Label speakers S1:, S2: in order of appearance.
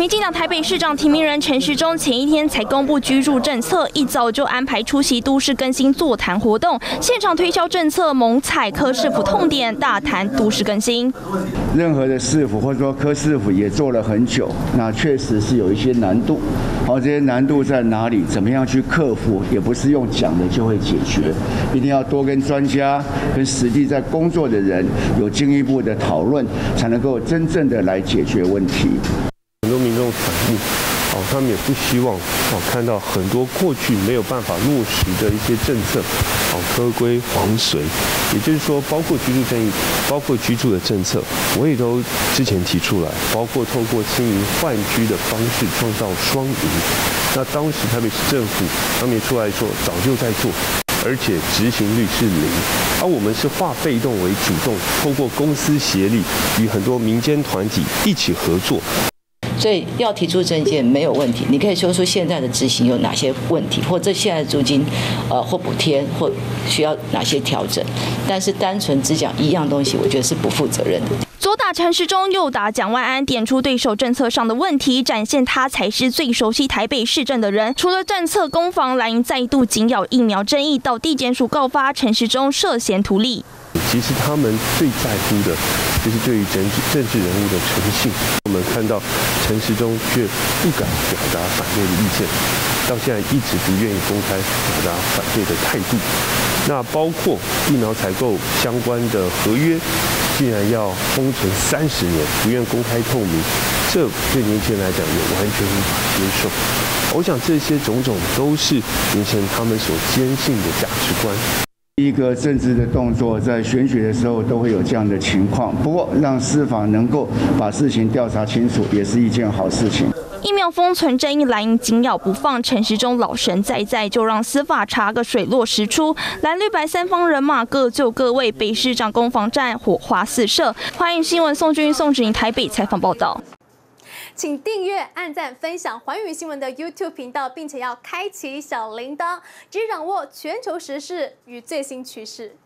S1: 民进党台北市长提名人陈时中前一天才公布居住政策，一早就安排出席都市更新座谈活动，现场推销政策，猛踩柯市府痛点，大谈都市更新。
S2: 任何的市府或者说柯市府也做了很久，那确实是有一些难度。好，这些难度在哪里？怎么样去克服？也不是用讲的就会解决，一定要多跟专家、跟实际在工作的人有进一步的讨论，才能够真正的来解决问题。
S3: 哦，他们也不希望哦看到很多过去没有办法落实的一些政策，哦，科规黄随，也就是说，包括居住正义，包括居住的政策，我也都之前提出来，包括透过经营换居的方式创造双赢。那当时台北市政府他们也出来说，早就在做，而且执行率是零，而我们是化被动为主动，透过公司协力与很多民间团体一起合作。
S4: 所以要提出证件没有问题，你可以说出现在的执行有哪些问题，或者现在租金，呃，或补贴，或需要哪些调整。但是单纯只讲一样东西，我觉得是不负责任的。
S1: 左打陈时中，右打蒋万安，点出对手政策上的问题，展现他才是最熟悉台北市政的人。除了政策攻防，蓝营再度紧咬疫苗争议，到地检署告发陈时中涉嫌图利。
S3: 其实他们最在乎的，就是对于政治政治人物的诚信。我们看到陈时中却不敢表达反对的意见，到现在一直不愿意公开表达反对的态度。那包括疫苗采购相关的合约，竟然要封存三十年，不愿公开透明，这对年轻人来讲也完全无法接受。我想这些种种都是年轻人他们所坚信的价值观。
S2: 一个政治的动作，在选举的时候都会有这样的情况。不过，让司法能够把事情调查清楚，也是一件好事情。
S1: 疫苗封存争议，蓝营紧咬不放，陈时中老神在在，就让司法查个水落石出。蓝绿白三方人马各就各位，北市长攻防战火花四射。欢迎新闻宋军宋志颖台北采访报道。
S5: 请订阅、按赞、分享环宇新闻的 YouTube 频道，并且要开启小铃铛，直接掌握全球时事与最新趋势。